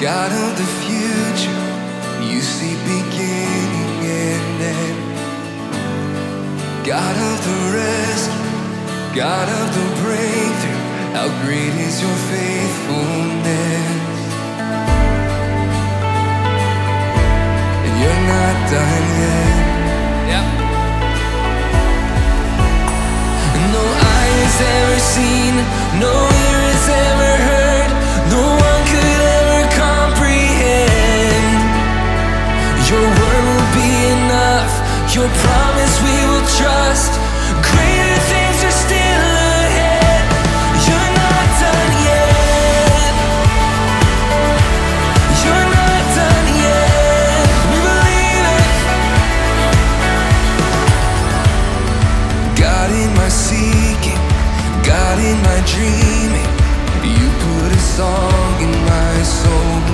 God of the future, you see beginning and end. God of the rescue, God of the breakthrough, how great is your faithfulness. And you're not done yet. Yep. No eye has ever seen, no your promise we will trust. Greater things are still ahead. You're not done yet. You're not done yet. We believe it. God in my seeking, God in my dreaming, you put a song in my soul.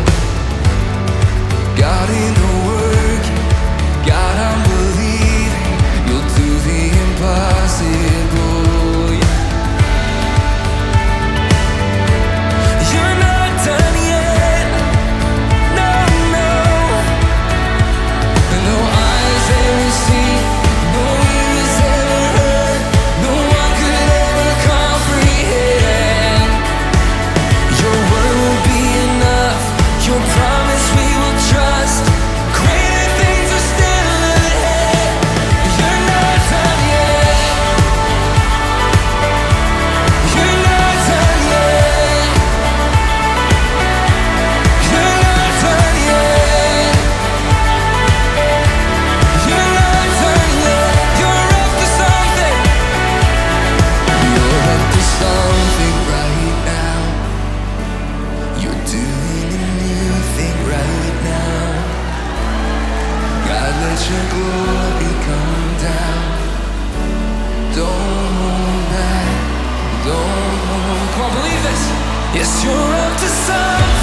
Let your glory come down. Don't move back. Don't believe this. Yes, you're up to something.